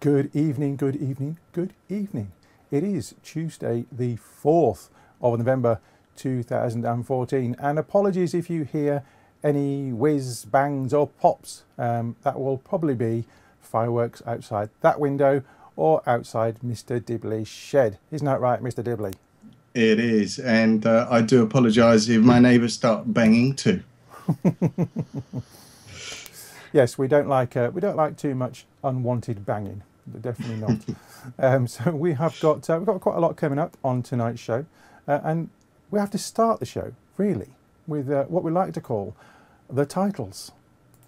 Good evening, good evening, good evening. It is Tuesday, the 4th of November 2014, and apologies if you hear any whiz, bangs, or pops. Um, that will probably be fireworks outside that window or outside Mr. Dibley's shed. Isn't that right, Mr. Dibley? It is, and uh, I do apologise if my neighbours start banging too. yes, we don't like uh, we don't like too much unwanted banging. Definitely not. um, so we have got uh, we've got quite a lot coming up on tonight's show, uh, and we have to start the show really with uh, what we like to call the titles.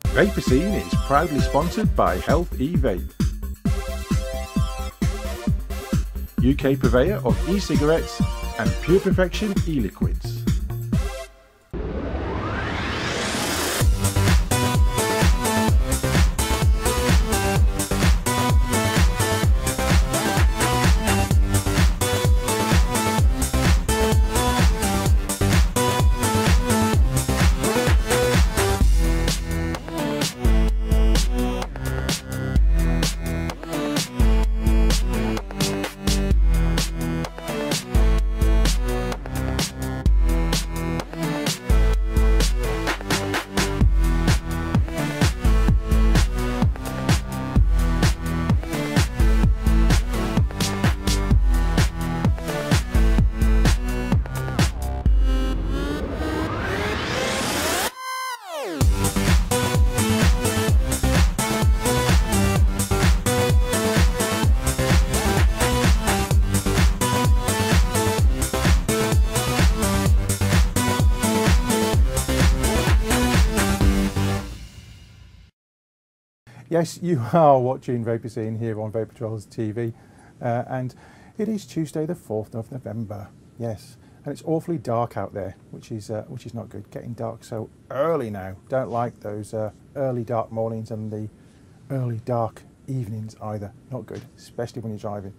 Vaper Scene is proudly sponsored by Health E Vape, UK purveyor of e-cigarettes and Pure Perfection e-liquids. Yes, you are watching Vaper Scene here on Vapor Trails TV, uh, and it is Tuesday, the fourth of November. Yes, and it's awfully dark out there, which is uh, which is not good. Getting dark so early now. Don't like those uh, early dark mornings and the early dark evenings either. Not good, especially when you're driving.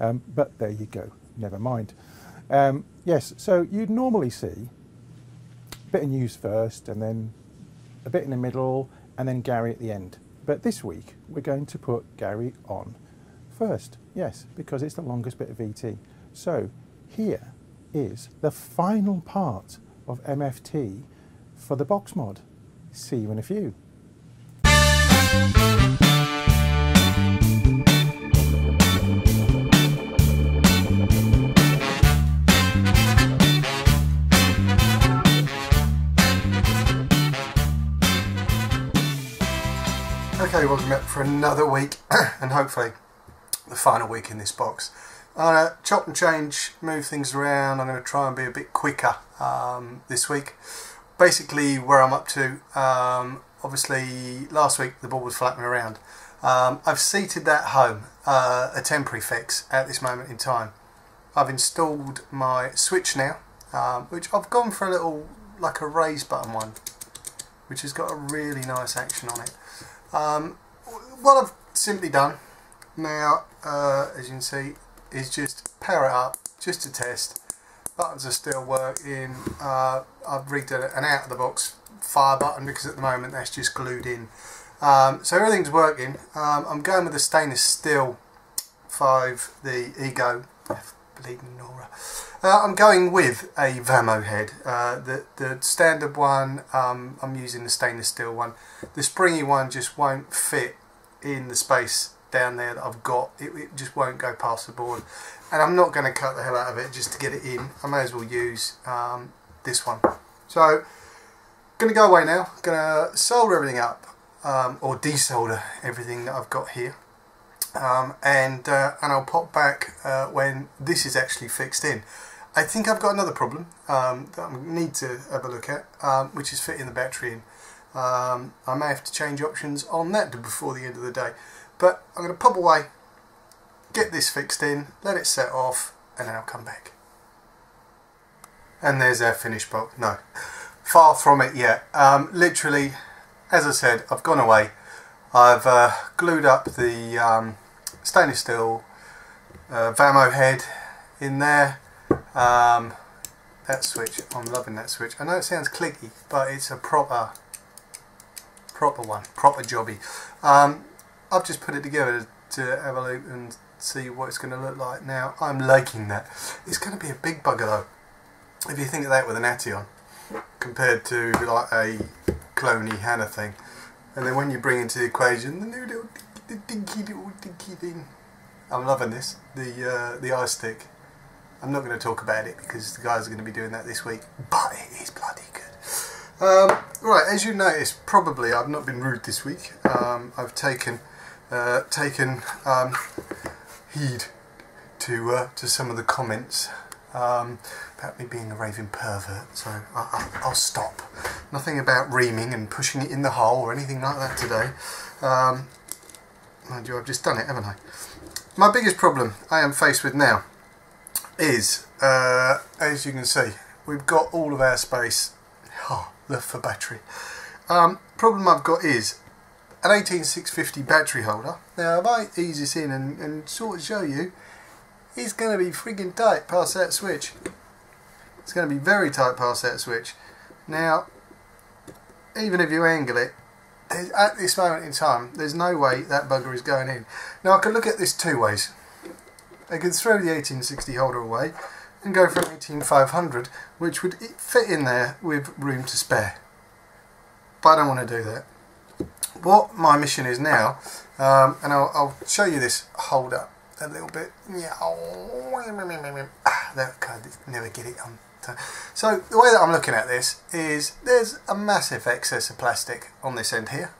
Um, but there you go. Never mind. Um, yes, so you'd normally see a bit of news first, and then a bit in the middle, and then Gary at the end. But this week we're going to put Gary on first. Yes, because it's the longest bit of VT. So here is the final part of MFT for the box mod. See you in a few. Okay, welcome back for another week and hopefully the final week in this box. I'm going to chop and change, move things around. I'm going to try and be a bit quicker um, this week. Basically, where I'm up to, um, obviously last week the ball was flapping around. Um, I've seated that home, uh, a temporary fix at this moment in time. I've installed my switch now, um, which I've gone for a little, like a raise button one, which has got a really nice action on it. Um, what I've simply done now, uh, as you can see, is just power it up just to test. Buttons are still working. Uh, I've rigged an out of the box fire button because at the moment that's just glued in. Um, so everything's working. Um, I'm going with the stainless steel 5, the Ego. Nora. Uh, I'm going with a Vamo head. Uh, the, the standard one, um, I'm using the stainless steel one. The springy one just won't fit in the space down there that I've got. It, it just won't go past the board. And I'm not going to cut the hell out of it just to get it in. I may as well use um, this one. So, going to go away now. Going to solder everything up. Um, or desolder everything that I've got here um, and uh, and I'll pop back uh, when this is actually fixed in. I think I've got another problem um, that I need to have a look at, um, which is fitting the battery in. Um, I may have to change options on that before the end of the day, but I'm going to pop away, get this fixed in, let it set off, and then I'll come back. And there's our finished box. No, far from it yet. Um, literally, as I said, I've gone away. I've uh, glued up the um, stainless steel uh, Vamo head in there. Um, that switch, I'm loving that switch. I know it sounds clicky, but it's a proper, proper one, proper jobby. Um, I've just put it together to have a look and see what it's going to look like. Now, I'm liking that. It's going to be a big bugger though. If you think of that with an Atty on, compared to like a cloney Hana thing. And then when you bring into the equation the new little dinky, little dinky thing. I'm loving this. The uh, the iStick. I'm not going to talk about it because the guys are going to be doing that this week. But it is bloody good. Um, right, as you noticed, probably I've not been rude this week. Um, I've taken uh, taken um, heed to uh, to some of the comments um, about me being a raving pervert. So I, will stop. Nothing about reaming and pushing it in the hole or anything like that today. Um, mind you, I've just done it, haven't I? My biggest problem I am faced with now is, uh, as you can see, we've got all of our space oh, left for battery. Um, problem I've got is an 18650 battery holder. Now if I ease this in and, and sort of show you, it's going to be frigging tight past that switch. It's going to be very tight past that switch. Now, even if you angle it, at this moment in time, there's no way that bugger is going in. Now I can look at this two ways. I can throw the 1860 holder away and go for an 18500, which would fit in there with room to spare. But I don't want to do that. What my mission is now, um, and I'll, I'll show you this holder a little bit. Yeah, ah, there, never get it on. So the way that I'm looking at this is there's a massive excess of plastic on this end here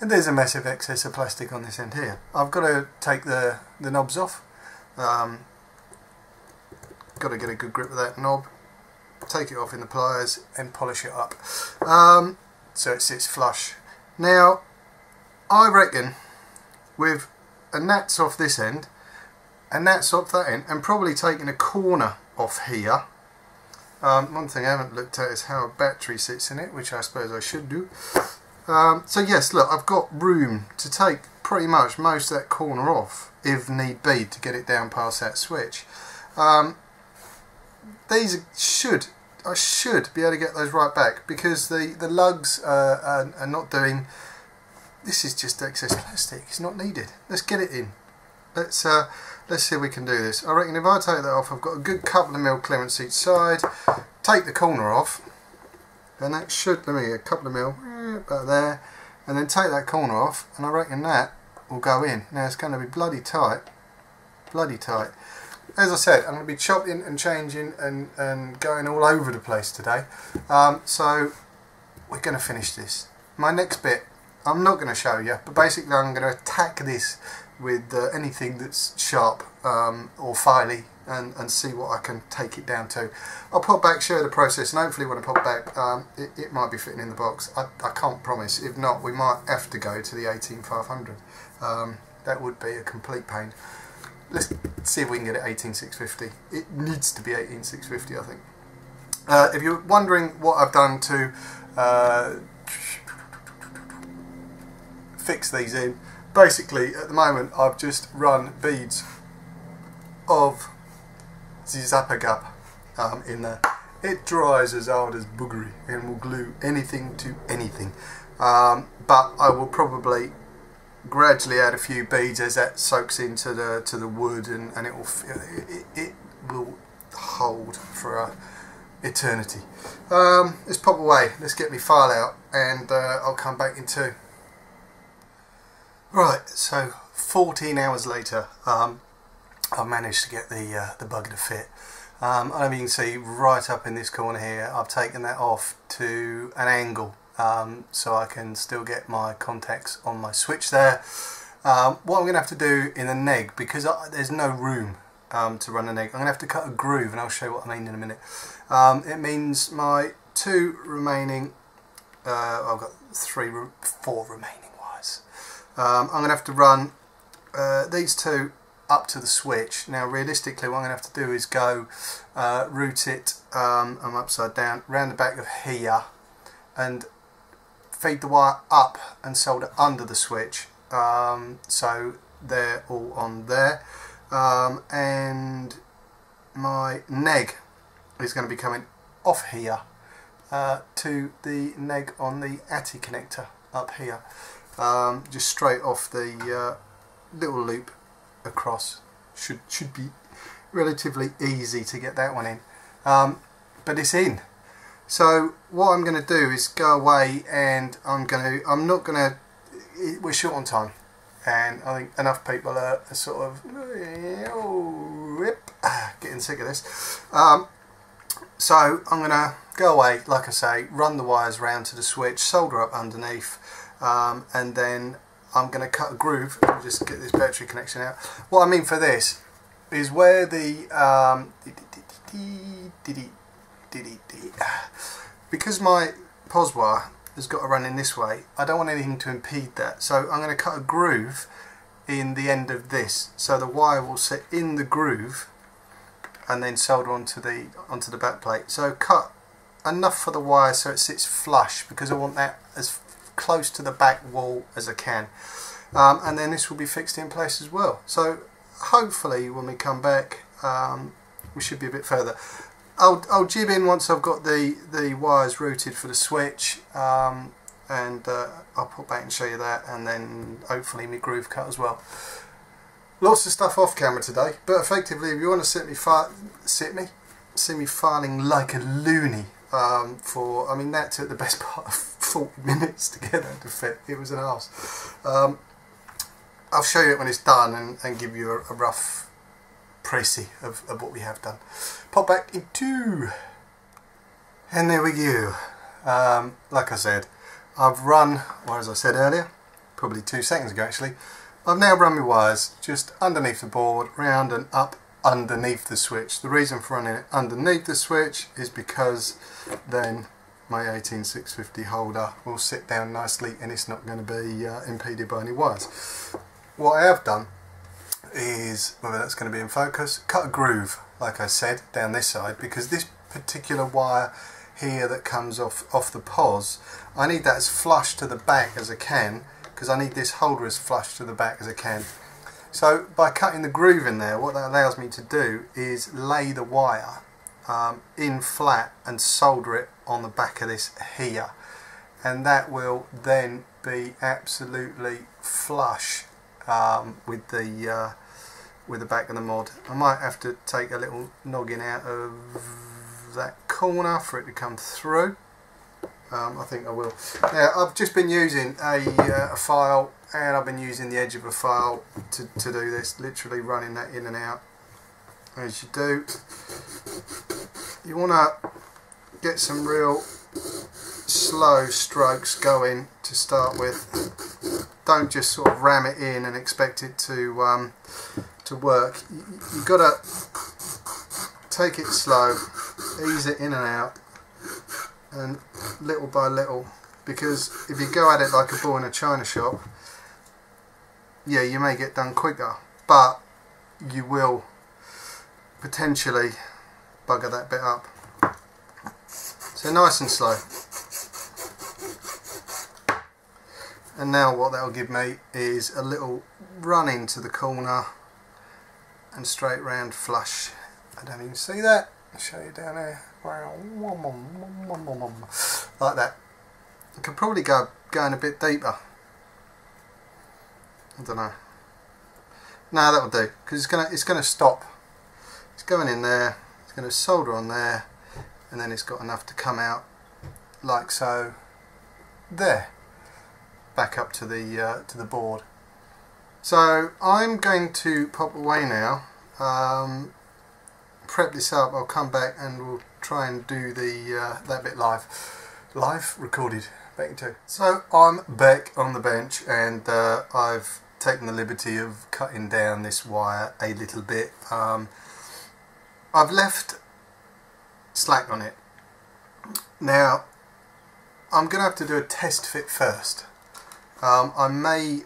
and there's a massive excess of plastic on this end here. I've got to take the, the knobs off. Um, got to get a good grip of that knob, take it off in the pliers and polish it up um, so it sits flush. Now I reckon with a nats off this end and nats off that end and probably taking a corner off here um, one thing I haven't looked at is how a battery sits in it, which I suppose I should do. Um, so yes, look, I've got room to take pretty much most of that corner off, if need be, to get it down past that switch. Um, these should, I should be able to get those right back, because the, the lugs uh, are, are not doing, this is just excess plastic, it's not needed. Let's get it in. Let's uh, let's see if we can do this. I reckon if I take that off, I've got a good couple of mil clearance each side. Take the corner off, and that should, let me a couple of mil, eh, about there, and then take that corner off, and I reckon that will go in. Now it's going to be bloody tight, bloody tight. As I said, I'm going to be chopping and changing and, and going all over the place today. Um, so we're going to finish this. My next bit, I'm not going to show you, but basically I'm going to attack this with uh, anything that's sharp um, or filey and, and see what I can take it down to. I'll pop back, show the process, and hopefully when I pop back um, it, it, might be fitting in the box. I, I, can't promise. If not, we might have to go to the 18500. Um, that would be a complete pain. Let's see if we can get it 18650. It needs to be 18650, I think. Uh, if you're wondering what I've done to uh, fix these in, basically at the moment I've just run beads of the Zap-A-Gap um, in there. It dries as hard as boogery and will glue anything to anything. Um, but I will probably gradually add a few beads as that soaks into the to the wood and, and it will it, it will hold for a eternity. Um, let's pop away. Let's get me file out and uh, I'll come back in two. Right, so 14 hours later, um, I've managed to get the uh, the bugger to fit. Um, and you can see right up in this corner here, I've taken that off to an angle um, so I can still get my contacts on my switch there. Um, what I'm going to have to do in the neg, because I, there's no room um, to run a neg, I'm going to have to cut a groove and I'll show you what I mean in a minute. Um, it means my two remaining, uh, I've got three, four remaining um, I'm going to have to run uh, these two up to the switch. Now realistically what I'm going to have to do is go uh, route it, um, I'm upside down, round the back of here and feed the wire up and solder under the switch. Um, so they're all on there. Um, and my neg is going to be coming off here uh, to the neg on the atty connector up here um, just straight off the uh, little loop across. Should should be relatively easy to get that one in. Um, but it's in. So what I'm going to do is go away and I'm going to I'm not going to we're short on time. And I think enough people are, are sort of getting sick of this. Um, so I'm going to go away like I say run the wires round to the switch solder up underneath um, and then I'm going to cut a groove. Just get this battery connection out. What I mean for this is where the um, because my POS wire has got to run in this way I don't want anything to impede that. So I'm going to cut a groove in the end of this. So the wire will sit in the groove and then solder onto the onto the back plate. So cut enough for the wire so it sits flush because I want that as close to the back wall as I can. Um, and then this will be fixed in place as well. So hopefully when we come back um, we should be a bit further. I'll, I'll jib in once I've got the, the wires routed for the switch um, and uh, I'll put back and show you that and then hopefully my groove cut as well. Lots of stuff off camera today but effectively if you want to sit me, sit me, see me filing like a loony um, for, I mean that took the best part of 40 minutes to get that to fit, it was an arse. Um, I'll show you it when it's done and, and give you a, a rough précis of, of what we have done. Pop back into and there we go. Um, like I said, I've run, or as I said earlier, probably two seconds ago actually, I've now run my wires just underneath the board, round and up underneath the switch. The reason for running it underneath the switch is because then my 18650 holder will sit down nicely and it's not going to be uh, impeded by any wires. What I have done is, whether that's going to be in focus, cut a groove, like I said, down this side, because this particular wire here that comes off, off the POS, I need that as flush to the back as I can, because I need this holder as flush to the back as I can. So by cutting the groove in there, what that allows me to do is lay the wire um, in flat and solder it on the back of this here. And that will then be absolutely flush um, with the uh, with the back of the mod. I might have to take a little noggin out of that corner for it to come through. Um, I think I will. Now I've just been using a, uh, a, file and I've been using the edge of a file to, to do this, literally running that in and out as you do. You want to get some real slow strokes going to start with. Don't just sort of ram it in and expect it to um, to work. You, you've got to take it slow, ease it in and out, and little by little. Because if you go at it like a bull in a china shop, yeah, you may get done quicker, but you will potentially bugger that bit up. So nice and slow. And now what that will give me is a little run into the corner and straight round flush. I don't even see that. I'll show you down there. Like that. I could probably go going a bit deeper. I don't know. No, that'll do because it's gonna it's gonna stop. It's going in there. It's gonna solder on there, and then it's got enough to come out like so. There back up to the uh, to the board. So I'm going to pop away now, um, prep this up, I'll come back and we'll try and do the uh, that bit live. Live, recorded, back into. So I'm back on the bench and uh, I've taken the liberty of cutting down this wire a little bit. Um, I've left slack on it. Now I'm going to have to do a test fit first. Um, I may,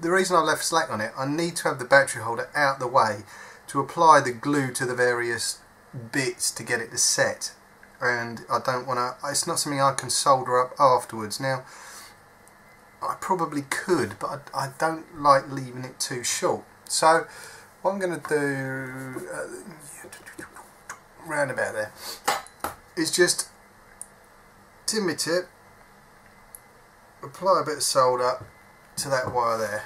the reason I left slack on it, I need to have the battery holder out the way to apply the glue to the various bits to get it to set and I don't want to, it's not something I can solder up afterwards. Now I probably could but I, I don't like leaving it too short. So what I'm going to do, uh, round about there, is just timmy tip. Apply a bit of solder to that wire there.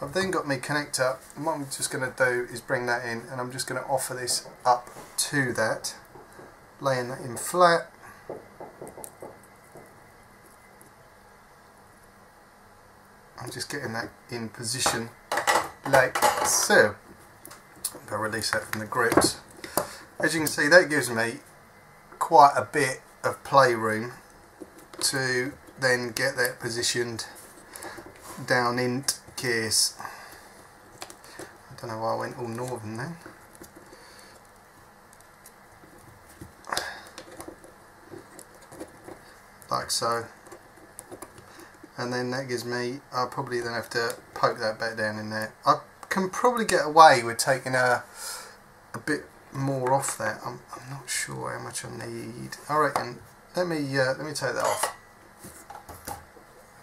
I've then got my connector. And what I'm just going to do is bring that in and I'm just going to offer this up to that laying that in flat. I'm just getting that in position like so. If I release that from the grips as you can see that gives me quite a bit of playroom to then get that positioned down in case I don't know why I went all northern then. Like so. And then that gives me I'll probably then have to poke that back down in there. I can probably get away with taking a a bit more off that I'm, I'm not sure how much I need I reckon let me uh, let me take that off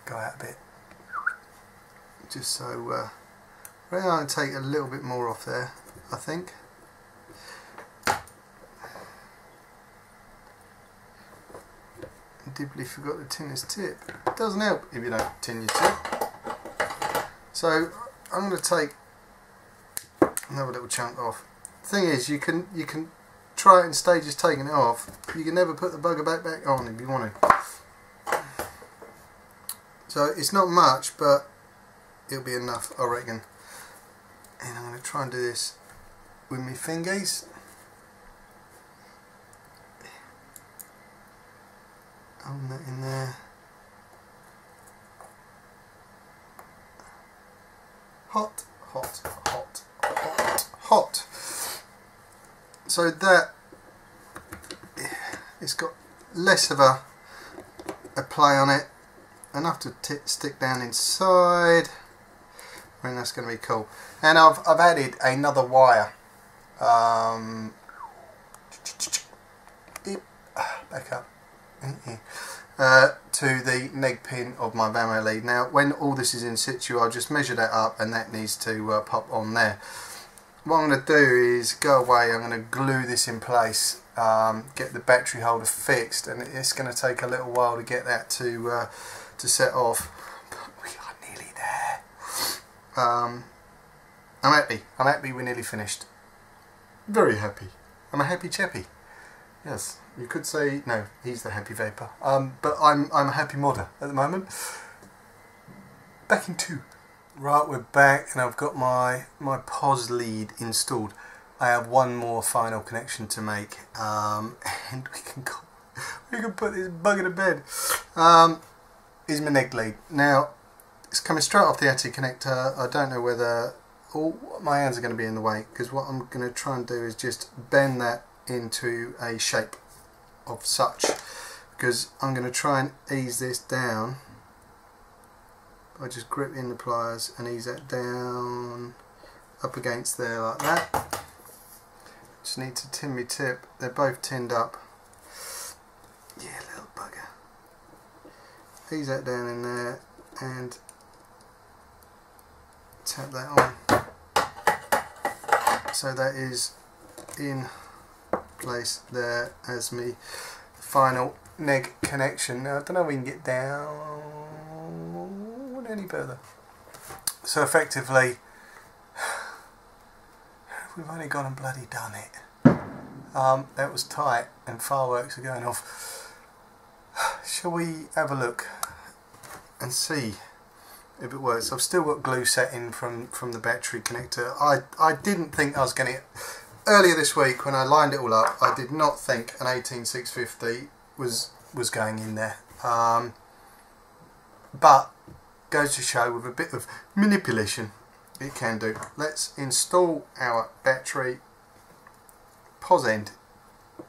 go out a bit just so uh, I reckon I can take a little bit more off there I think Dibley forgot the tin his tip. It doesn't help if you don't tin your tip. So I'm going to take another little chunk off. Thing is, you can you can try it in stages taking it off. You can never put the bugger back back on if you want to. So it's not much, but it'll be enough, I reckon. And I'm going to try and do this with my fingers. Hold that in there. Hot, hot, hot, hot, hot. So that it's got less of a a play on it, enough to stick down inside. I that's going to be cool. And I've I've added another wire. Um, back up uh, to the neg pin of my Vamo lead. Now when all this is in situ I'll just measure that up and that needs to uh, pop on there. What I'm going to do is go away, I'm going to glue this in place, um, get the battery holder fixed and it's going to take a little while to get that to, uh, to set off. But we are nearly there. Um, I'm happy, I'm happy we're nearly finished. Very happy. I'm a happy chappy. Yes, you could say no. He's the happy vapor. Um, but I'm I'm a happy modder at the moment. Back in two. Right, we're back, and I've got my my pos lead installed. I have one more final connection to make, um, and we can go, we can put this bugger to bed. Um, is my neg lead now? It's coming straight off the atty connector. I don't know whether all my hands are going to be in the way because what I'm going to try and do is just bend that into a shape of such because I'm going to try and ease this down by just grip in the pliers and ease that down up against there like that. Just need to tin my tip. They're both tinned up. Yeah little bugger. Ease that down in there and tap that on. So that is in place there as me final neg connection. Now I don't know if we can get down any further. So effectively we've only gone and bloody done it. Um, that was tight and fireworks are going off. Shall we have a look and see if it works? I've still got glue set in from, from the battery connector. I, I didn't think I was going to earlier this week when I lined it all up I did not think an 18650 was was going in there um, but goes to show with a bit of manipulation it can do let's install our battery pos end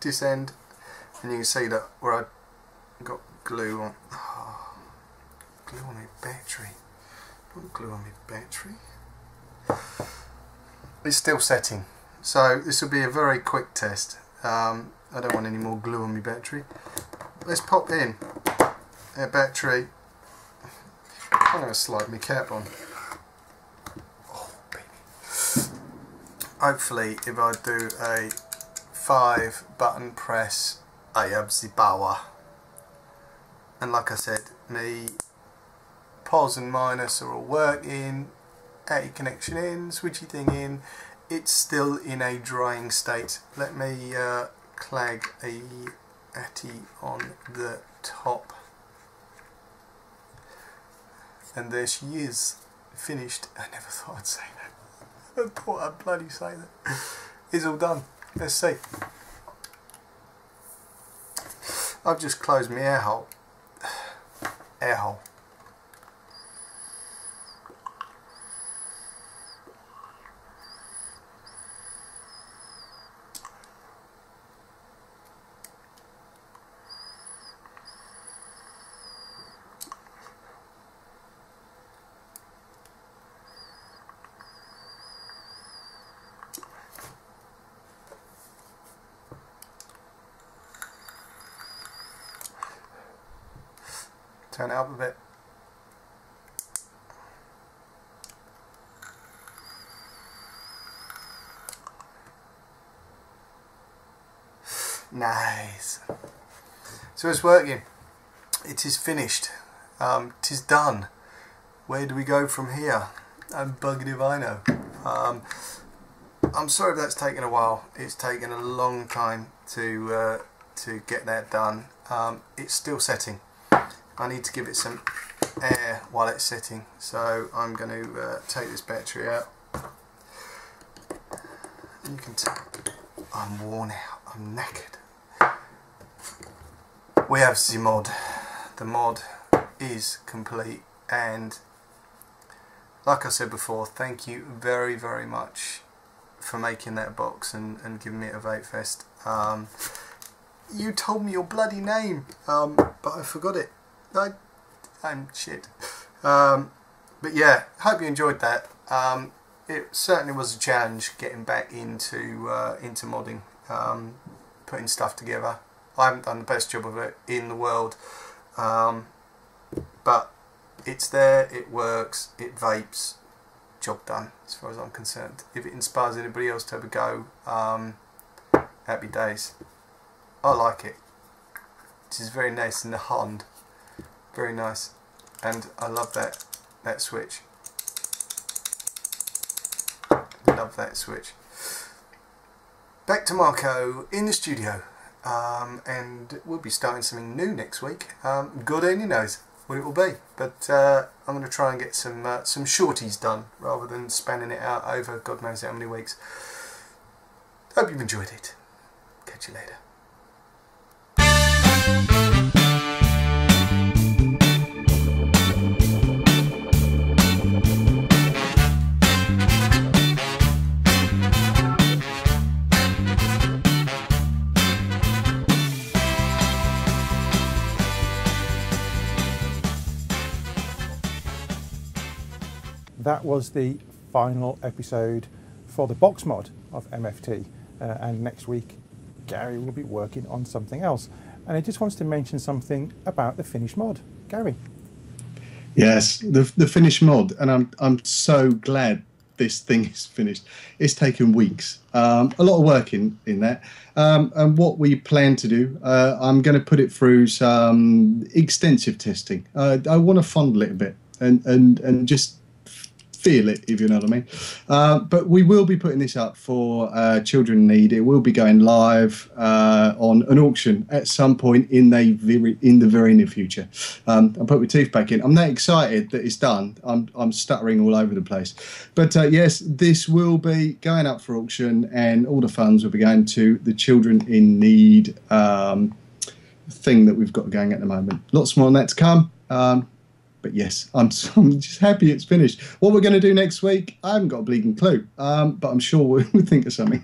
this end and you can see that where I got glue on oh, glue on my battery Put glue on my battery it's still setting so this will be a very quick test. Um, I don't want any more glue on my battery. Let's pop in our battery. I'm going to slide my cap on. Oh, baby. Hopefully if I do a 5 button press I have the power. And like I said, me pos and minus are all working. atty connection in, switchy thing in. It's still in a drying state. Let me uh, clag a atty on the top. And there she is, finished. I never thought I'd say that. I thought I'd bloody say that. It's all done. Let's see. I've just closed my air hole. Air hole. Turn up a bit. Nice. So it's working. It is finished. Um, it is done. Where do we go from here? I'm bugged if I know. Um, I'm sorry if that's taken a while. It's taken a long time to uh, to get that done. Um, it's still setting. I need to give it some air while it's sitting so I'm going to uh, take this battery out. You can tell I'm worn out, I'm knackered. We have the mod. The mod is complete and like I said before thank you very very much for making that box and, and giving me a Vape Fest. Um, you told me your bloody name um, but I forgot it I, I'm shit. Um, but yeah, hope you enjoyed that. Um, it certainly was a challenge getting back into uh, into modding, um, putting stuff together. I haven't done the best job of it in the world, um, but it's there, it works, it vapes, job done as far as I'm concerned. If it inspires anybody else to have a go, um, happy days. I like it. It is very nice in the hand very nice. And I love that that switch. Love that switch. Back to Marco in the studio. Um, and we'll be starting something new next week. Um, God only knows what it will be. But uh, I'm going to try and get some uh, some shorties done rather than spanning it out over God knows how many weeks. Hope you've enjoyed it. Catch you later that was the final episode for the box mod of MFT. Uh, and next week, Gary will be working on something else. And he just wants to mention something about the finished mod. Gary. Yes, the the finished mod, and I'm I'm so glad this thing is finished. It's taken weeks, um, a lot of work in in that. Um, and what we plan to do, uh, I'm going to put it through some extensive testing. Uh, I want to fondle it a bit and and and just feel it, if you know what I mean. Uh, but we will be putting this up for uh, Children in Need. It will be going live uh, on an auction at some point in the very in the very near future. Um, I'll put my teeth back in. I'm that excited that it's done. I'm I'm stuttering all over the place. But uh, yes, this will be going up for auction, and all the funds will be going to the Children in Need. Um, thing that we've got going at the moment. Lots more on that to come. Um, but yes, I'm, I'm just happy it's finished. What we're going to do next week, I haven't got a bleeding clue, um, but I'm sure we'll, we'll think of something.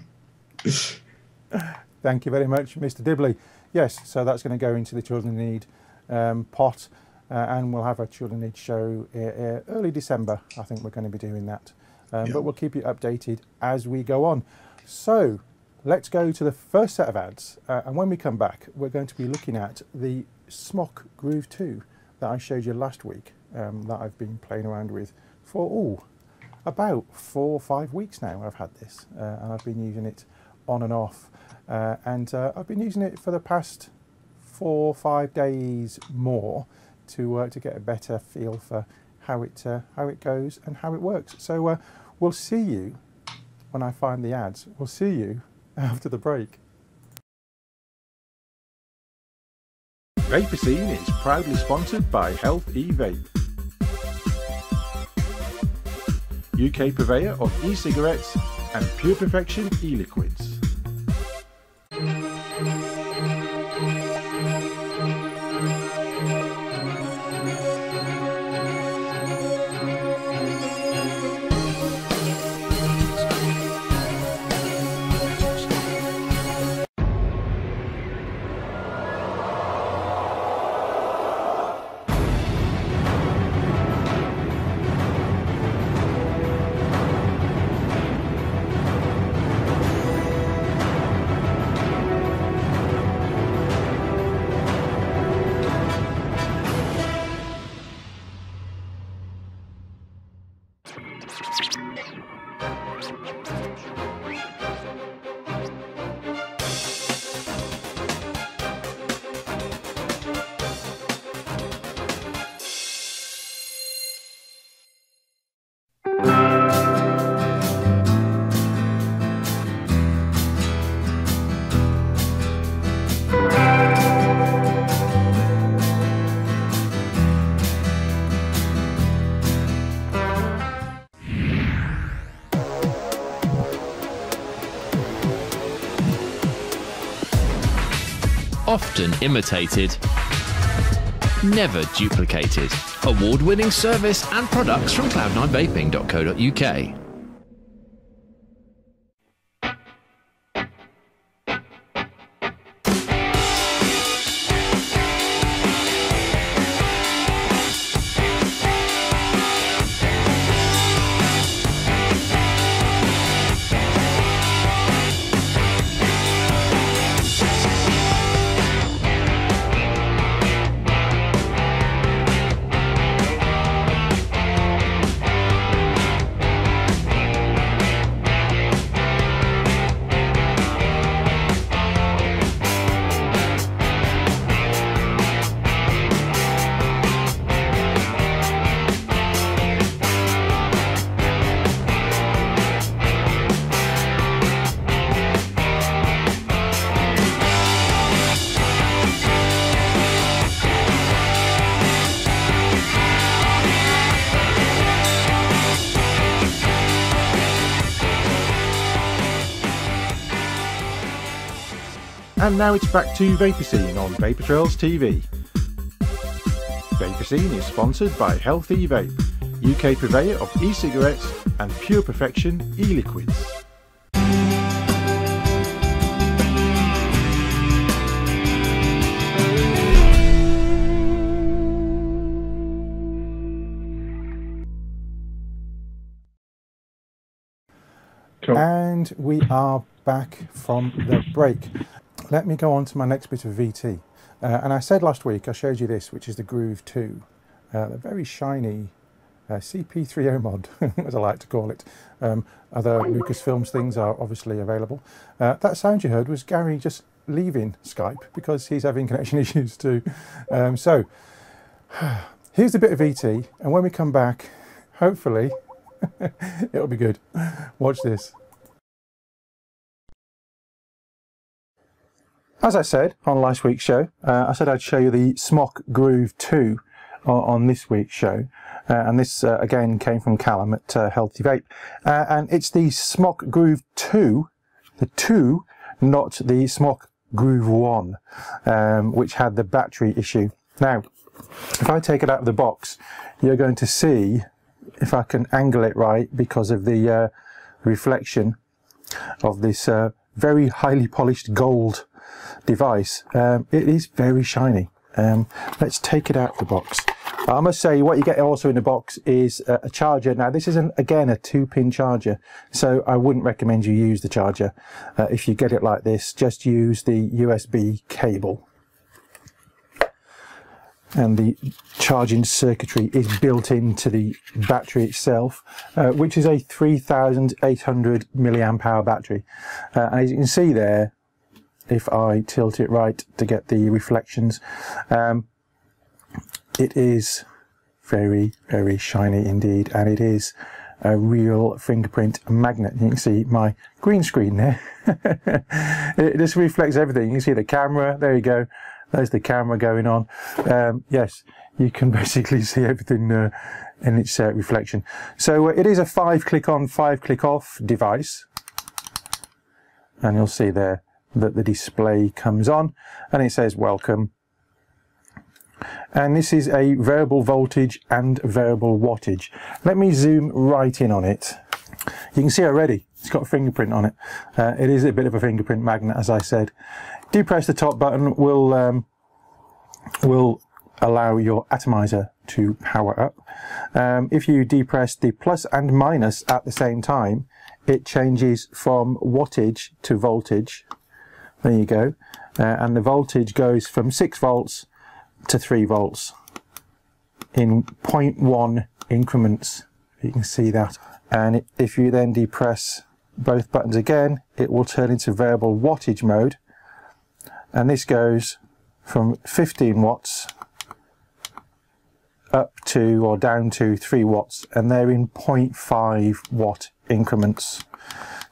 Thank you very much, Mr. Dibley. Yes, so that's going to go into the Children Need um, pot, uh, and we'll have a Children Need show uh, uh, early December. I think we're going to be doing that. Um, yeah. But we'll keep you updated as we go on. So let's go to the first set of ads, uh, and when we come back, we're going to be looking at the Smok Groove 2 that I showed you last week um, that I've been playing around with for oh, about four or five weeks now. I've had this uh, and I've been using it on and off, uh, and uh, I've been using it for the past four or five days more to to get a better feel for how it uh, how it goes and how it works. So uh, we'll see you when I find the ads. We'll see you after the break. Vapor is proudly sponsored by Health E-Vape. UK purveyor of e-cigarettes and Pure Perfection e-liquids. Often imitated, never duplicated. Award winning service and products from cloud9vaping.co.uk. And now it's back to Vaper Scene on Vapor Trails TV. Vaper Scene is sponsored by Healthy Vape, UK purveyor of e-cigarettes and Pure Perfection e-liquids. Cool. And we are back from the break. Let me go on to my next bit of VT. Uh, and I said last week, I showed you this, which is the Groove 2. Uh, very shiny uh, CP3O mod, as I like to call it. Um, other Lucasfilms things are obviously available. Uh, that sound you heard was Gary just leaving Skype because he's having connection issues too. Um, so, here's a bit of VT, and when we come back, hopefully, it'll be good. Watch this. As I said on last week's show, uh, I said I'd show you the Smok Groove 2 on, on this week's show. Uh, and this uh, again came from Callum at uh, Healthy Vape. Uh, and it's the Smok Groove 2, the 2, not the Smok Groove 1, um, which had the battery issue. Now, if I take it out of the box, you're going to see, if I can angle it right, because of the uh, reflection of this very highly polished gold device, um, it is very shiny. Um, let's take it out of the box. I must say what you get also in the box is a, a charger. Now this is an, again a two pin charger, so I wouldn't recommend you use the charger. Uh, if you get it like this, just use the USB cable. And the charging circuitry is built into the battery itself, uh, which is a 3800 milliamp hour battery. Uh, and as you can see there, if I tilt it right to get the reflections. Um, it is very, very shiny indeed. And it is a real fingerprint magnet. You can see my green screen there. it just reflects everything. You can see the camera. There you go. There's the camera going on. Um, yes, you can basically see everything uh, in its uh, reflection. So uh, it is a five click on, five click off device. And you'll see there that the display comes on and it says welcome. And this is a variable voltage and variable wattage. Let me zoom right in on it. You can see already it's got a fingerprint on it. Uh, it is a bit of a fingerprint magnet, as I said. Depress the top button will um, will allow your atomizer to power up. Um, if you depress the plus and minus at the same time, it changes from wattage to voltage. There you go. Uh, and the voltage goes from 6 volts to 3 volts in 0.1 increments. You can see that. And if you then depress both buttons again, it will turn into variable wattage mode. And this goes from 15 watts up to or down to 3 watts and they're in 0.5 watt increments.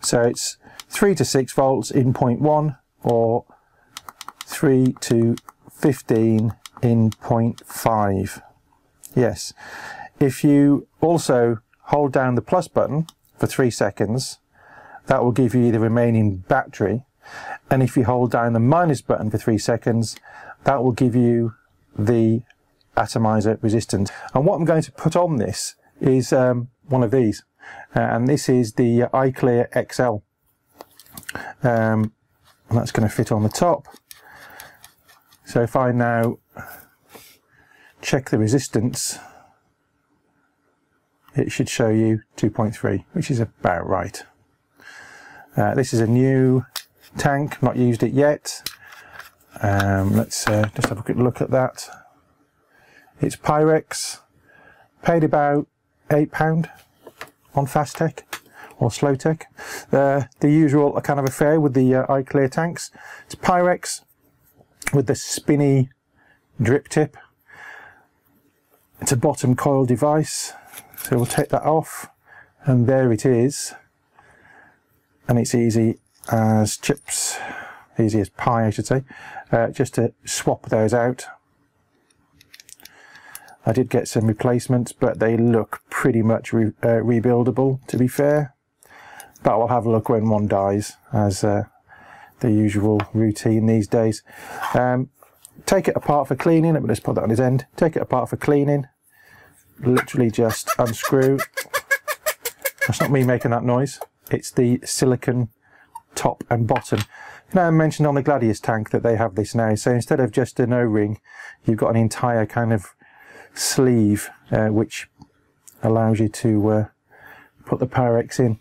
So it's 3 to 6 volts in 0.1 or 3 to 15 in 0.5. Yes. If you also hold down the plus button for 3 seconds, that will give you the remaining battery. And if you hold down the minus button for 3 seconds, that will give you the atomizer resistance. And what I'm going to put on this is um, one of these. Uh, and this is the iClear XL. Um, and that's going to fit on the top. So if I now check the resistance, it should show you 2.3, which is about right. Uh, this is a new tank, not used it yet. Um, let's uh, just have a quick look at that. It's Pyrex, paid about £8 on FastTech or Slowtech. Uh, the usual kind of affair with the uh, iClear tanks. It's Pyrex with the spinny drip tip. It's a bottom coil device. So we'll take that off and there it is. And it's easy as chips, easy as pie I should say, uh, just to swap those out. I did get some replacements, but they look pretty much re uh, rebuildable, to be fair. But I'll have a look when one dies, as uh, the usual routine these days. Um, take it apart for cleaning. Let me just put that on his end. Take it apart for cleaning. Literally just unscrew. That's not me making that noise. It's the silicon top and bottom. Know, I mentioned on the Gladius tank that they have this now. So instead of just an O-ring, you've got an entire kind of sleeve, uh, which allows you to uh, put the Pyrex in.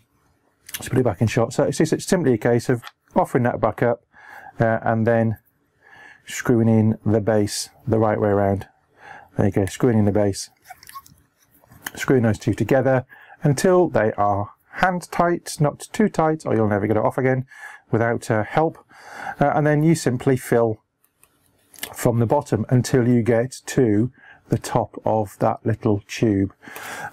Let's put it back in shot. So it's, it's simply a case of offering that back up uh, and then screwing in the base the right way around. There you go, screwing in the base. Screwing those two together until they are hand tight, not too tight, or you'll never get it off again without uh, help. Uh, and then you simply fill from the bottom until you get to the top of that little tube.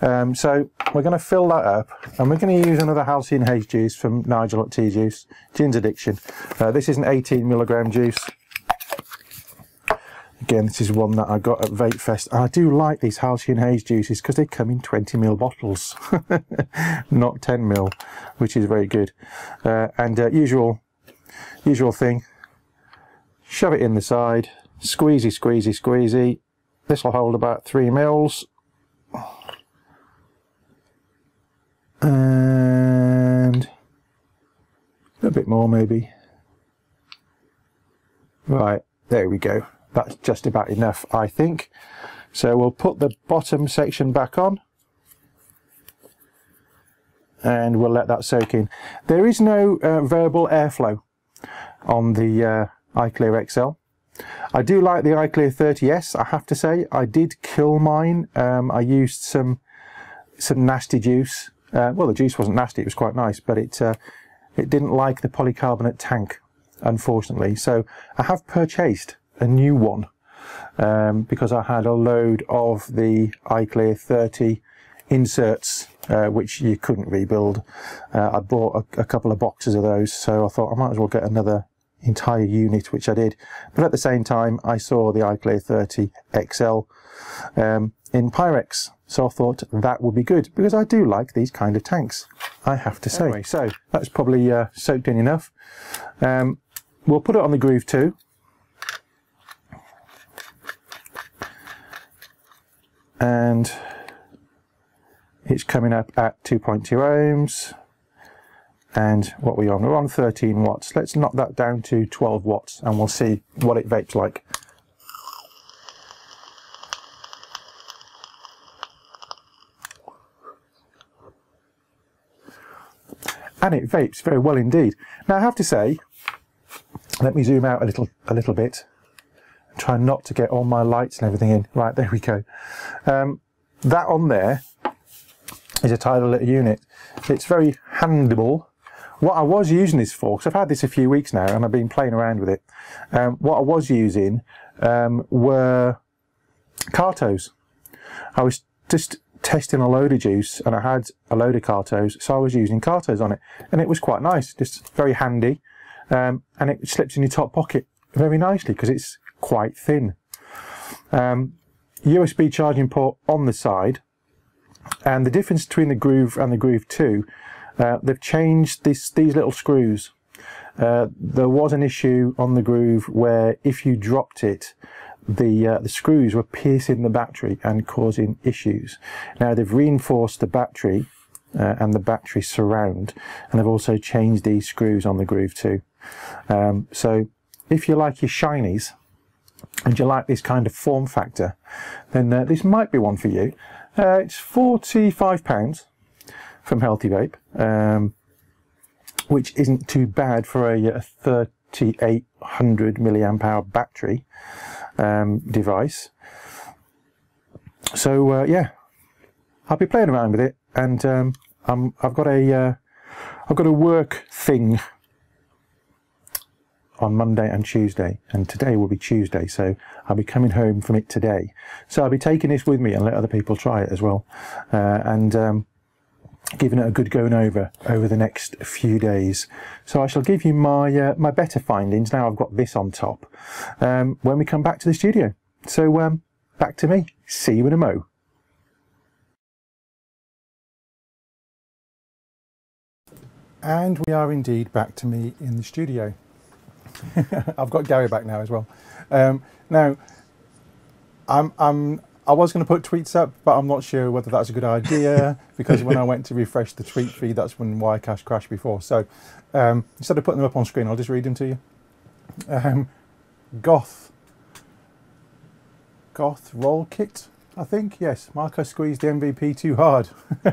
Um, so we're going to fill that up and we're going to use another halcyon haze juice from Nigel at T-Juice, Gin's Addiction. Uh, this is an 18 milligram juice. Again, this is one that I got at Vape Fest. I do like these halcyon haze juices because they come in 20 ml bottles, not 10 ml, which is very good. Uh, and uh, usual, usual thing, shove it in the side, squeezy, squeezy, squeezy, this will hold about three mils. And a bit more maybe. Right, there we go. That's just about enough, I think. So we'll put the bottom section back on and we'll let that soak in. There is no uh, variable airflow on the uh, iClear XL. I do like the iClear 30S, I have to say. I did kill mine. Um, I used some some nasty juice. Uh, well, the juice wasn't nasty, it was quite nice, but it, uh, it didn't like the polycarbonate tank, unfortunately. So I have purchased a new one. um, because I had a load of the iClear 30 inserts uh, which you couldn't rebuild. Uh, I bought a, a, couple of boxes of those, so I thought I might as well get another entire unit, which I did. But at the same time, I saw the iClear 30 XL um, in Pyrex, so I thought that would be good because I do like these kind of tanks. I have to say. Anyway, so that's probably uh, soaked in enough. Um, we'll put it on the Groove 2. And it's coming up at 2.2 ohms. And what we're on, we're on 13 watts. Let's knock that down to 12 watts and we'll see what it vapes like. and it vapes very well indeed. Now I have to say, let me zoom out a little a little bit, try not to get all my lights and everything in. Right, there we go. Um, that on there is a little unit. It's very handleable. What I was using this for, because I've had this a few weeks now and I've been playing around with it, um, what I was using um, were Cartos. I was just testing a load of juice and I had a load of Cartos, so I was using Cartos on it. And it was quite nice, just very handy. Um, and it slips in your top pocket very nicely because it's quite thin. Um, USB charging port on the side. And the difference between the Groove and the Groove 2, uh, they've changed this, these little screws. Uh, there was an issue on the Groove where if you dropped it, the uh, the screws were piercing the battery and causing issues. Now they've reinforced the battery uh, and the battery surround, and they've also changed these screws on the Groove 2. Um, so if you like your shinies and you like this kind of form factor, then uh, this might be one for you. Uh, it's £45 from Healthy Vape, um, which isn't too bad for a, a 3800 milliamp hour battery um, device. So uh, yeah, I'll be playing around with it, and um, i have got a have uh, got a work thing on Monday and Tuesday, and today will be Tuesday, so I'll be coming home from it today. So I'll be taking this with me and let other people try it as well, uh, and um, giving it a good going over over the next few days. So I shall give you my uh, my better findings now I've got this on top um, when we come back to the studio. So um, back to me. See you in a mo. And we are indeed back to me in the studio. I've got Gary back now as well. Um, now, I'm, I'm I was going to put tweets up, but I'm not sure whether that's a good idea because when I went to refresh the tweet feed, that's when Wirecast crashed before. So um, instead of putting them up on screen, I'll just read them to you. Um, Goth. Goth roll kit, I think. Yes, Marco squeezed the MVP too hard.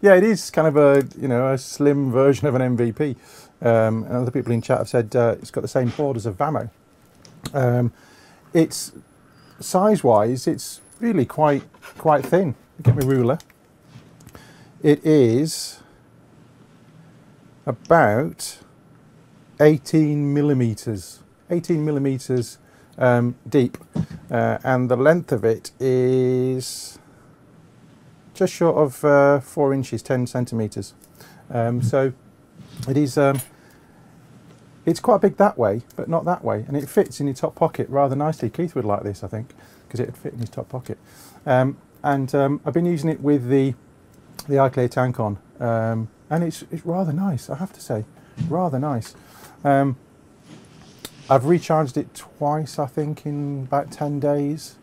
yeah, it is kind of a you know a slim version of an MVP. Um, and other people in chat have said uh, it's got the same borders of Vamo. Um, it's size-wise, it's really quite quite thin. Get my ruler. It is about 18 millimeters, 18 millimeters um, deep, uh, and the length of it is just short of uh, four inches, 10 centimeters. Um, so it is. Um, it's quite big that way, but not that way, and it fits in your top pocket rather nicely. Keith would like this, I think, because it would fit in his top pocket. Um, and um, I've been using it with the the iClear tank on, um, and it's it's rather nice, I have to say, rather nice. Um, I've recharged it twice, I think, in about ten days,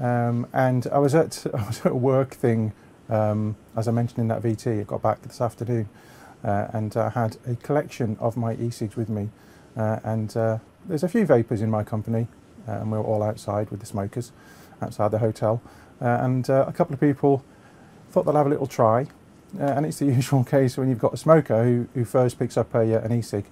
um, and I was at I was at a work thing, um, as I mentioned in that VT. I got back this afternoon and I had a collection of my e-cigs with me. Uh, and uh, there's a few vapors in my company, and we are all outside with the smokers outside the hotel. and a couple of people thought they'll have a little try. and it's the usual case when you've got a smoker who, who first picks up a, an e-cig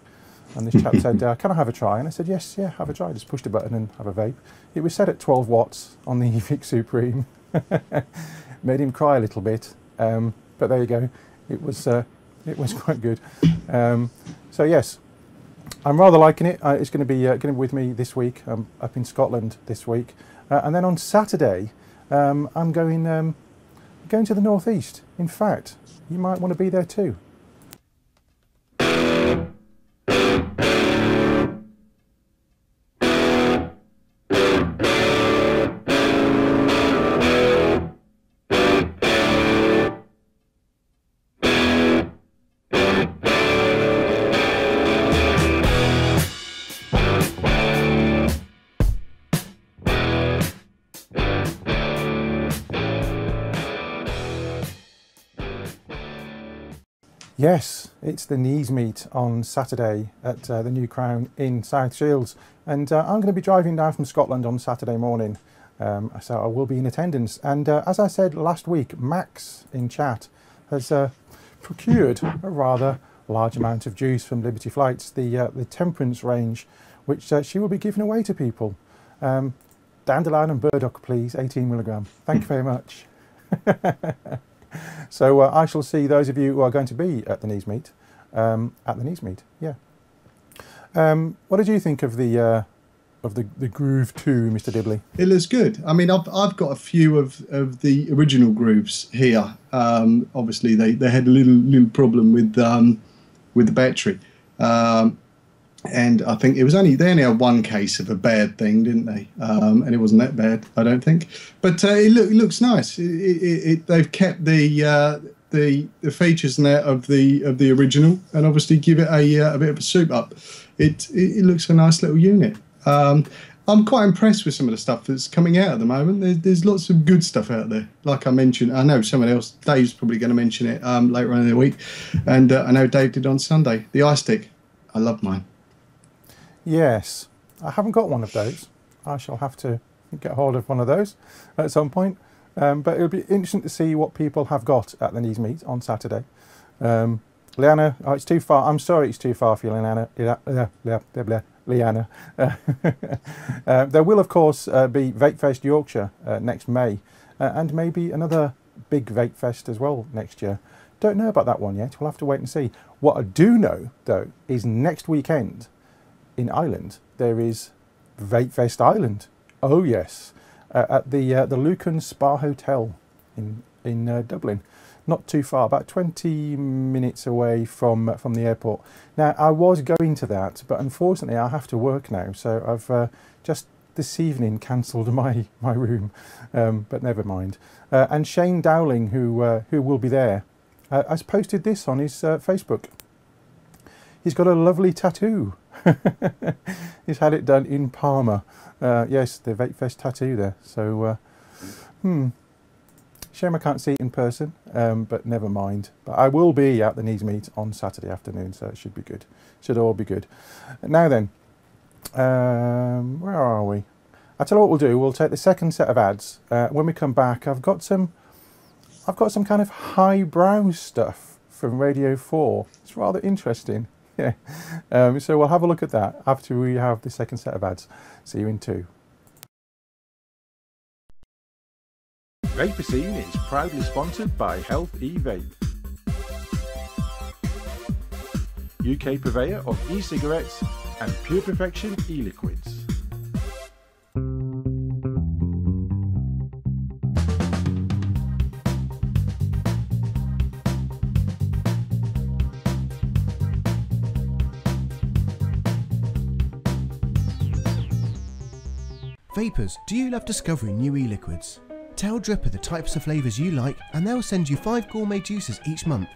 and this chap said, uh, "Can I have a try?" And I said, "Yes, yeah, have a try." Just pushed a button and have a vape. It was set at 12 watts on the eVic Supreme. Made him cry a little bit, um, but there you go. It was uh, it was quite good. Um, so yes, I'm rather liking it. Uh, it's going to be uh, going to be with me this week. I'm up in Scotland this week, uh, and then on Saturday, um, I'm going um, going to the northeast. In fact, you might want to be there too. Yes, it's the knees meet on Saturday at uh, the New Crown in South Shields, and uh, I'm going to be driving down from Scotland on Saturday morning, um, so I will be in attendance. And uh, as I said last week, Max in chat has uh, procured a rather large amount of juice from Liberty Flights, the uh, the Temperance range, which uh, she will be giving away to people. Um, dandelion and burdock, please, 18 milligram. Thank you very much. so uh, I shall see those of you who are going to be at the knees meet um, at the knees meet. Yeah. Um, what did you think of the uh, of the, the groove two, Mr. Dibley? It looks good. I mean, I've, I've got a few of, of the original grooves here. Um, obviously, they, they had a little little problem with um, with the battery. Um, and I think it was only they only had one case of a bad thing, didn't they? Um, and it wasn't that bad, I don't think. But uh, it, look, it looks nice. It, it, they've kept the, uh, the the features in there of the of the original, and obviously give it a, uh, a bit of a soup up. It, it looks a nice little unit. Um, I'm quite impressed with some of the stuff that's coming out at the moment. There's, there's lots of good stuff out there. Like I mentioned, I know someone else, Dave's probably going to mention it um, later on in the week, and uh, I know Dave did on Sunday. The iStick, I love mine. Yes, I haven't got one of those. I shall have to get hold of one of those at some point. Um, but it'll be interesting to see what people have got at the knees meet on Saturday. Um, Leanna, oh, it's too far. I'm sorry, it's too far for you, Leanna. Leanna. uh, there will, of course, uh, be Vape Fest Yorkshire uh, next May, uh, and maybe another big Vape Fest as well next year. Don't know about that one yet. We'll have to wait and see. What I do know, though, is next weekend in Ireland, there is Vape Fest Ireland. Oh yes, uh, at the uh, the Lucan Spa Hotel in in uh, Dublin, not too far, about 20 minutes away from from the airport. Now I was going to that, but unfortunately I have to work now, so I've uh, just this evening cancelled my my room, um, but never mind. Uh, and Shane Dowling, who uh, who will be there, has posted this on his Facebook. He's got a lovely tattoo He's had it done in Parma. Uh, yes, the Vape Fest tattoo there. So, uh, hmm. Shame I can't see it in person, um, but never mind. But I will be at the Knees Meet on Saturday afternoon, so it should be good. Should all be good. Now then, um, where are we? I tell you what we'll do. We'll take the second set of ads. Uh, when we come back, I've got some, I've got some kind of highbrow stuff from Radio Four. It's rather interesting. Yeah. Um, so we'll have a look at that after we have the second set of ads. See you in two. Vapor is proudly sponsored by Health E-Vape. UK purveyor of e-cigarettes and Pure Perfection e-liquids. Vapors, do you love discovering new e-liquids? Tell Dripper the types of flavours you like and they'll send you 5 gourmet juices each month.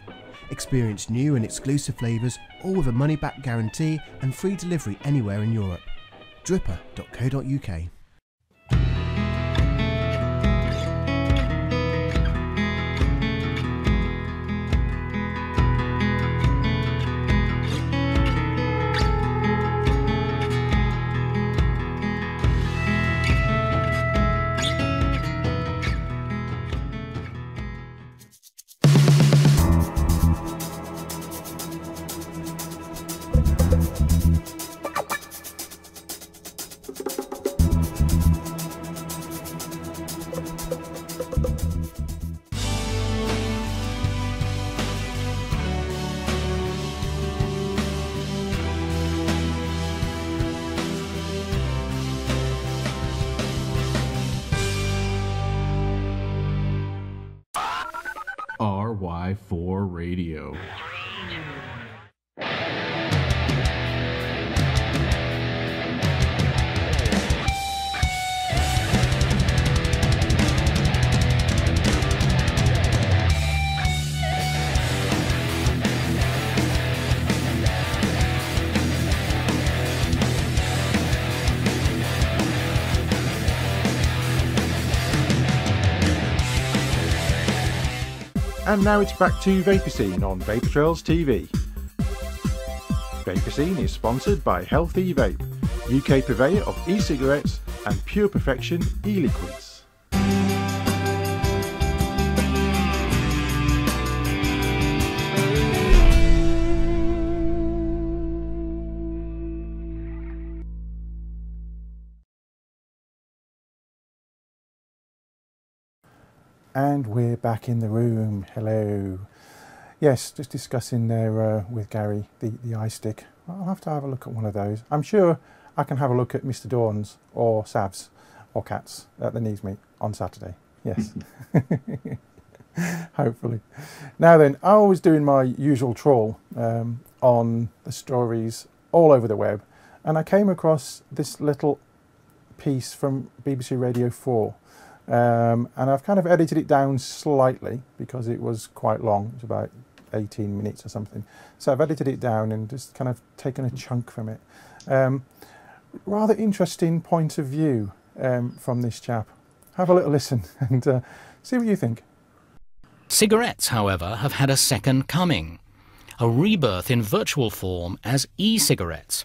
Experience new and exclusive flavours, all with a money back guarantee and free delivery anywhere in Europe. Dripper.co.uk And now it's back to Vapor Scene on Vapor Trails TV. Vapor Scene is sponsored by Healthy Vape, UK purveyor of e-cigarettes and Pure Perfection e-liquids. And we're back in the room. Hello. Yes, just discussing there uh, with Gary the, the iStick. I'll have to have a look at one of those. I'm sure I can have a look at Mr. Dawn's or Sav's or Cat's at the Knees Meet on Saturday. Yes. Hopefully. Now then, I was doing my usual trawl um, on the stories all over the web and I came across this little piece from BBC Radio 4 um, and I've kind of edited it down slightly because it was quite long. It's about 18 minutes or something. So I've edited it down and just kind of taken a chunk from it. Um, rather interesting point of view um, from this chap. Have a little listen and uh, see what you think. Cigarettes, however, have had a second coming, a rebirth in virtual form as e-cigarettes.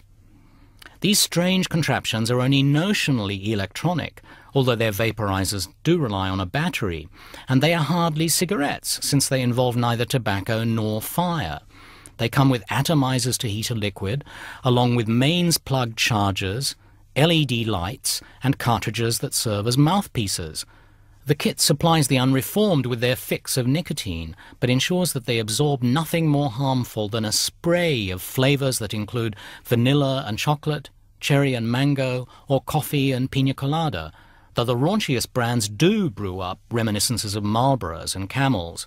These strange contraptions are only notionally electronic, although their vaporizers do rely on a battery, and they are hardly cigarettes, since they involve neither tobacco nor fire. They come with atomizers to heat a liquid, along with mains plug chargers, LED lights, and cartridges that serve as mouthpieces. The kit supplies the unreformed with their fix of nicotine, but ensures that they absorb nothing more harmful than a spray of flavors that include vanilla and chocolate, cherry and mango, or coffee and pina colada, though the raunchiest brands do brew up reminiscences of Marlboros and Camels.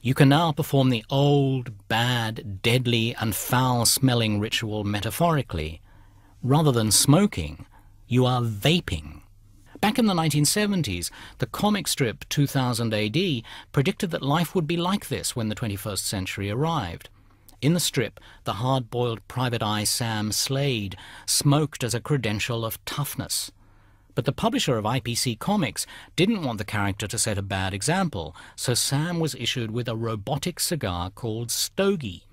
You can now perform the old, bad, deadly, and foul-smelling ritual metaphorically. Rather than smoking, you are vaping. Back in the 1970s, the comic strip 2000 AD predicted that life would be like this when the 21st century arrived. In the strip, the hard-boiled private eye Sam Slade smoked as a credential of toughness. But the publisher of IPC Comics didn't want the character to set a bad example, so Sam was issued with a robotic cigar called Stogie.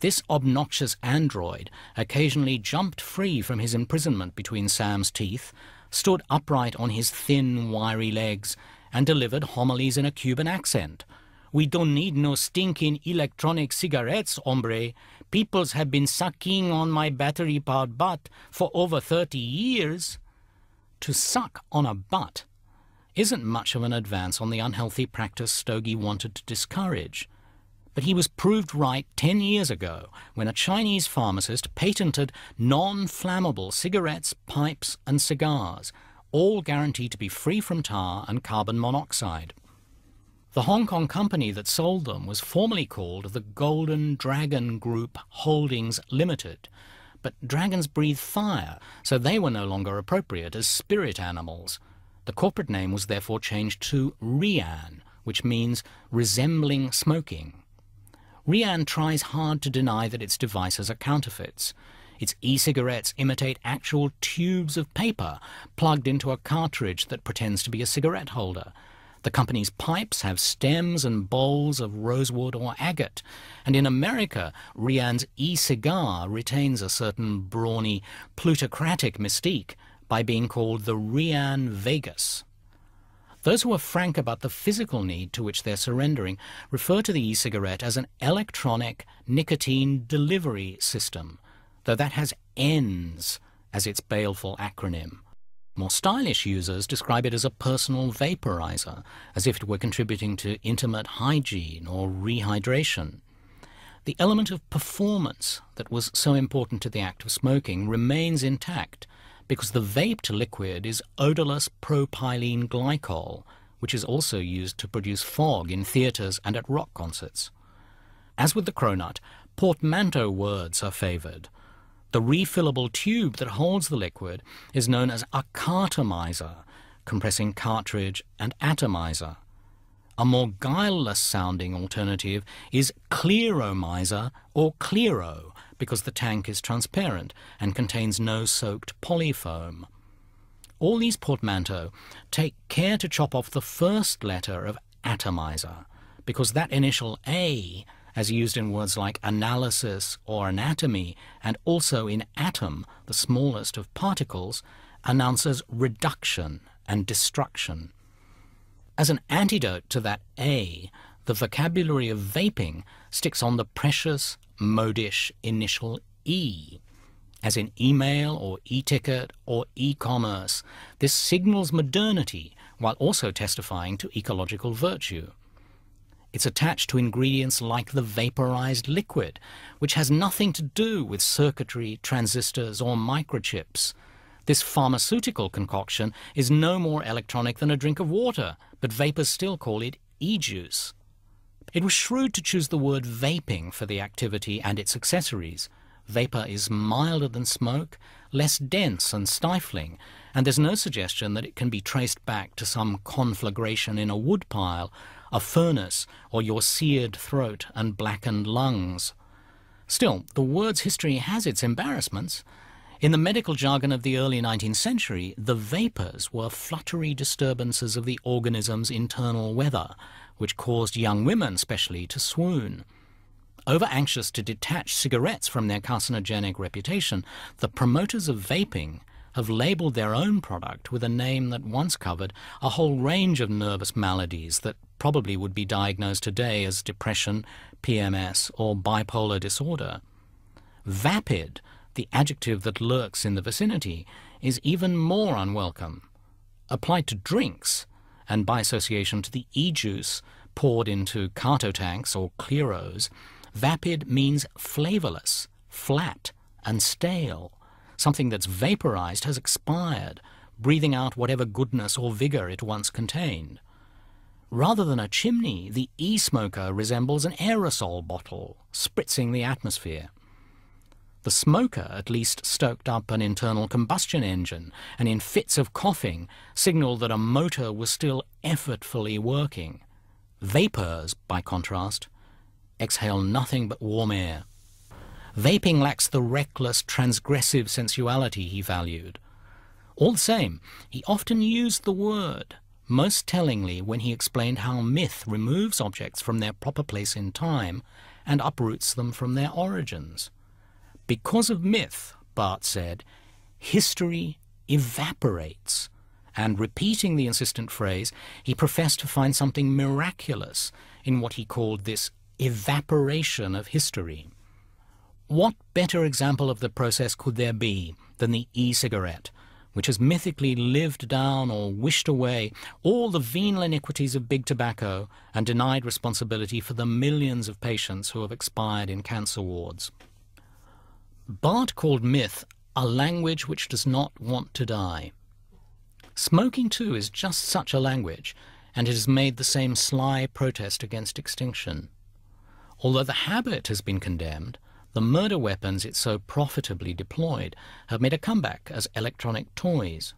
This obnoxious android occasionally jumped free from his imprisonment between Sam's teeth, stood upright on his thin, wiry legs, and delivered homilies in a Cuban accent. We don't need no stinking electronic cigarettes, hombre. Peoples have been sucking on my battery-powered butt for over 30 years. To suck on a butt isn't much of an advance on the unhealthy practice Stogie wanted to discourage. But he was proved right 10 years ago when a Chinese pharmacist patented non-flammable cigarettes, pipes and cigars, all guaranteed to be free from tar and carbon monoxide. The Hong Kong company that sold them was formerly called the Golden Dragon Group Holdings Limited, but dragons breathe fire, so they were no longer appropriate as spirit animals. The corporate name was therefore changed to Ruyan, which means resembling smoking. Ruyan tries hard to deny that its devices are counterfeits. Its e-cigarettes imitate actual tubes of paper plugged into a cartridge that pretends to be a cigarette holder. The company's pipes have stems and bowls of rosewood or agate, and in America, Ruyan's e-cigar retains a certain brawny, plutocratic mystique by being called the Ruyan Vegas. Those who are frank about the physical need to which they're surrendering refer to the e-cigarette as an electronic nicotine delivery system, though that has ENDS as its baleful acronym. More stylish users describe it as a personal vaporizer, as if it were contributing to intimate hygiene or rehydration. The element of performance that was so important to the act of smoking remains intact, because the vaped liquid is odorless propylene glycol, which is also used to produce fog in theatres and at rock concerts. As with the cronut, portmanteau words are favoured. The refillable tube that holds the liquid is known as a cartomizer, compressing cartridge and atomizer. A more guileless sounding alternative is clearomizer or clearo because the tank is transparent and contains no soaked polyfoam. All these portmanteaux take care to chop off the first letter of atomizer because that initial A, as used in words like analysis or anatomy, and also in atom, the smallest of particles, announces reduction and destruction. As an antidote to that A, the vocabulary of vaping sticks on the precious, modish initial E. As in email or e-ticket or e-commerce, this signals modernity while also testifying to ecological virtue. It's attached to ingredients like the vaporized liquid, which has nothing to do with circuitry, transistors, or microchips. This pharmaceutical concoction is no more electronic than a drink of water, but vapors still call it e-juice. It was shrewd to choose the word vaping for the activity and its accessories. Vapor is milder than smoke, less dense and stifling, and there's no suggestion that it can be traced back to some conflagration in a woodpile, a furnace, or your seared throat and blackened lungs. Still, the word's history has its embarrassments. In the medical jargon of the early 19th century, the vapours were fluttery disturbances of the organism's internal weather, which caused young women, especially, to swoon. Over anxious to detach cigarettes from their carcinogenic reputation, the promoters of vaping have labelled their own product with a name that once covered a whole range of nervous maladies that probably would be diagnosed today as depression, PMS, or bipolar disorder. Vapid the adjective that lurks in the vicinity is even more unwelcome. Applied to drinks, and by association to the e-juice poured into carto tanks or clearos, vapid means flavourless, flat, and stale. Something that's vaporized has expired, breathing out whatever goodness or vigour it once contained. Rather than a chimney, the e-smoker resembles an aerosol bottle, spritzing the atmosphere. The smoker at least stoked up an internal combustion engine, and in fits of coughing signalled that a motor was still effortfully working. Vapours, by contrast, exhale nothing but warm air. Vaping lacks the reckless, transgressive sensuality he valued. All the same, he often used the word, most tellingly when he explained how myth removes objects from their proper place in time and uproots them from their origins. Because of myth, Barthes said, history evaporates. And repeating the insistent phrase, he professed to find something miraculous in what he called this evaporation of history. What better example of the process could there be than the e-cigarette, which has mythically lived down or wished away all the venal iniquities of big tobacco and denied responsibility for the millions of patients who have expired in cancer wards? Barthes called myth a language which does not want to die. Smoking, too, is just such a language, and it has made the same sly protest against extinction. Although the habit has been condemned, the murder weapons it so profitably deployed have made a comeback as electronic toys.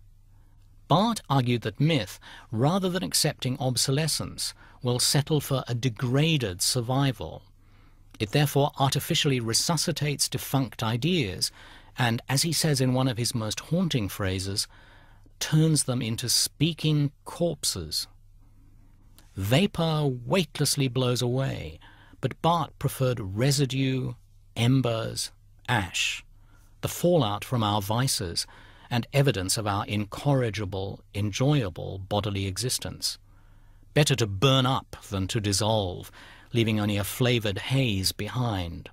Barthes argued that myth, rather than accepting obsolescence, will settle for a degraded survival. It therefore artificially resuscitates defunct ideas and, as he says in one of his most haunting phrases, turns them into speaking corpses. Vapour weightlessly blows away, but Barthes preferred residue, embers, ash, the fallout from our vices, and evidence of our incorrigible, enjoyable bodily existence. Better to burn up than to dissolve, leaving only a flavoured haze behind.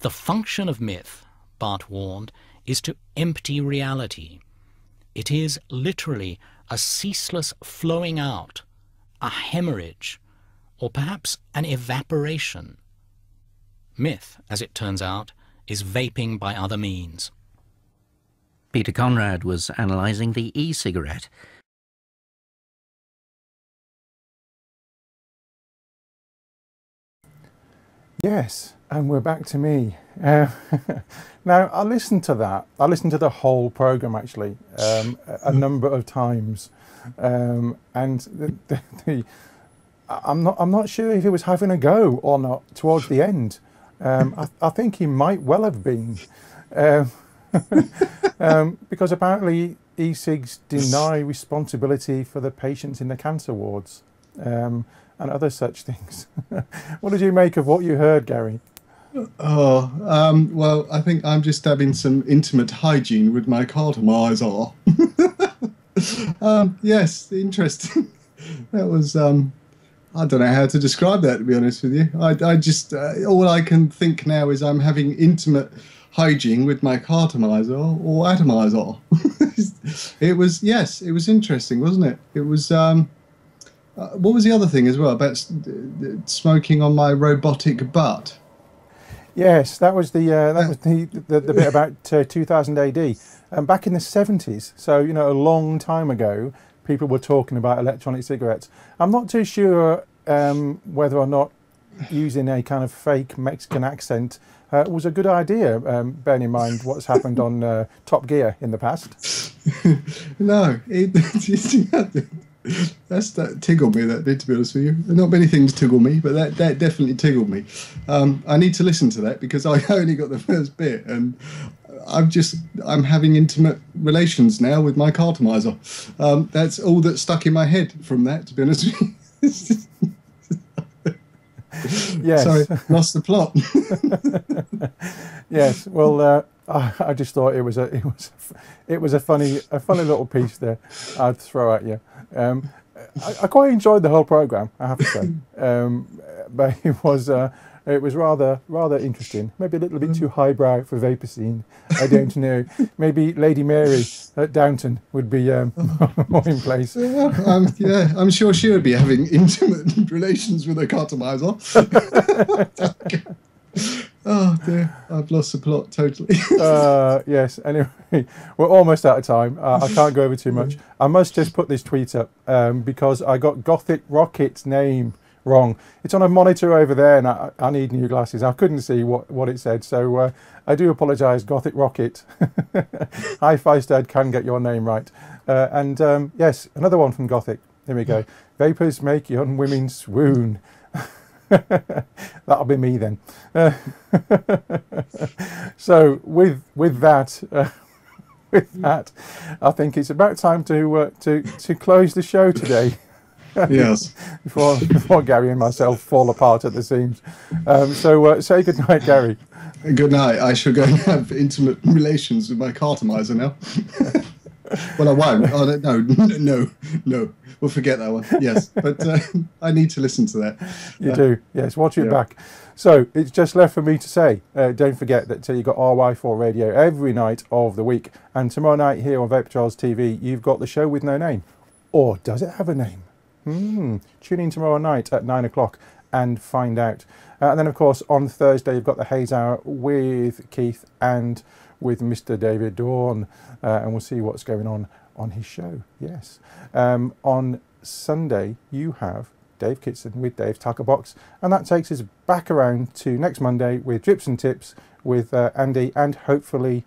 The function of myth, Barthes warned, is to empty reality. It is literally a ceaseless flowing out, a hemorrhage, or perhaps an evaporation. Myth, as it turns out, is vaping by other means. Peter Conrad was analysing the e-cigarette. Yes, and we're back to me. Uh, now, I listened to that. I listened to the whole programme, actually, um, a hmm. number of times. Um, and the, the, the, I'm, not, I'm not sure if he was having a go or not towards the end. Um, I, I, think he might well have been, um, um, because apparently e-cigs deny responsibility for the patients in the cancer wards um, and other such things. what did you make of what you heard, Gary? Oh, um, well, I think I'm just having some intimate hygiene with my cartomizer. um, yes, interesting. that was, um, I don't know how to describe that, to be honest with you. I, I just, uh, all I can think now is I'm having intimate hygiene with my cartomizer or atomizer. it was, yes, it was interesting, wasn't it? It was, um, uh, what was the other thing as well about smoking on my robotic butt? Yes, that was the uh, that was the, the, the bit about uh, 2000 AD. Um, back in the 70s, so you know a long time ago, people were talking about electronic cigarettes. I'm not too sure um, whether or not using a kind of fake Mexican accent uh, was a good idea, um, bearing in mind what's happened on uh, Top Gear in the past. no, it, that's that tickled me. That did, to be honest with you. Not many things tiggle me, but that that definitely tickled me. Um, I need to listen to that because I only got the first bit, and I'm just I'm having intimate relations now with my cartomizer. Um, that's all that stuck in my head from that. To be honest with you. Yes. Sorry, lost the plot. yes. Well, uh, I, I, just thought it was a it was it was a funny a funny little piece there. I'd throw at you. Um, I, I, quite enjoyed the whole program. I have to say, um, but it was uh, it was rather rather interesting. Maybe a little bit too highbrow for Vapor Scene. I don't know. Maybe Lady Mary at Downton would be um, more in place. Yeah, um, yeah, I'm sure she would be having intimate relations with a cartomizer. oh dear, I've lost the plot totally. uh, yes. Anyway, we're almost out of time. Uh, I can't go over too much. I must just put this tweet up um, because I got Gothic Rocket's name wrong. It's on a monitor over there, and I, I need new glasses. I couldn't see what, what it said, so uh, I do apologise, Gothic Rocket. Hi, Feistad can get your name right. Uh, and um, yes, another one from Gothic. Here we go. Vapors make young women swoon. That'll be me then. Uh, so with with that. Uh, with that, I think it's about time to uh, to to close the show today. Yes. before, before Gary and myself fall apart at the seams. Um, so uh, say good night, Gary. Good night. I shall go and have intimate relations with my cartomizer now. well, I won't. Oh, no, no, no. We'll forget that one. Yes, but uh, I need to listen to that. You uh, do. Yes, watch it yeah. back. So it's just left for me to say, uh, don't forget that uh, you've got RY4 Radio every night of the week. And tomorrow night here on Vapor Trails TV, you've got the show with no name. Or does it have a name? Mm. Tune in tomorrow night at nine o'clock and find out. Uh, and then, of course, on Thursday, you've got the Haze Hour with Keith and with Mr. David Dawn, uh, and we'll see what's going on on his show. Yes. Um, on Sunday, you have Dave Kitson with Dave's Tackle Box, and that takes us back around to next Monday with Drips and Tips with uh, Andy and hopefully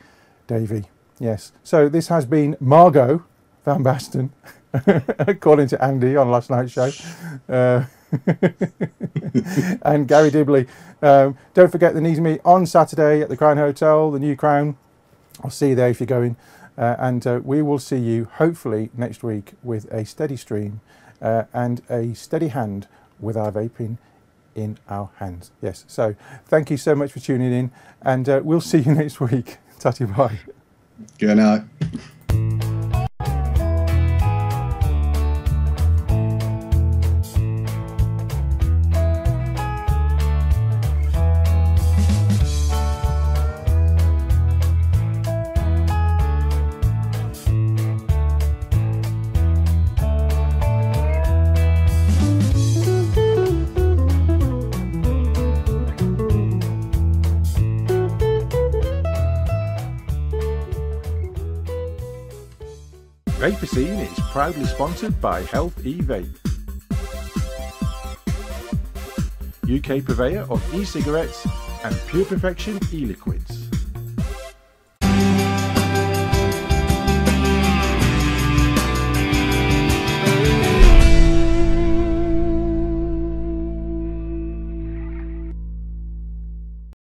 Davey. Yes. So this has been Marco Van Basten. according to Andy on last night's show. Uh, and Gary Dibley. Um, don't forget the Knees Meet on Saturday at the Crown Hotel, the New Crown. I'll see you there if you're going. Uh, and uh, we will see you hopefully next week with a steady stream uh, and a steady hand with our vaping in our hands. Yes, so thank you so much for tuning in, and uh, we'll see you next week. Tatty bye. Good night. Proudly sponsored by Health E Vape. UK purveyor of e-cigarettes and Pure Perfection e-liquids.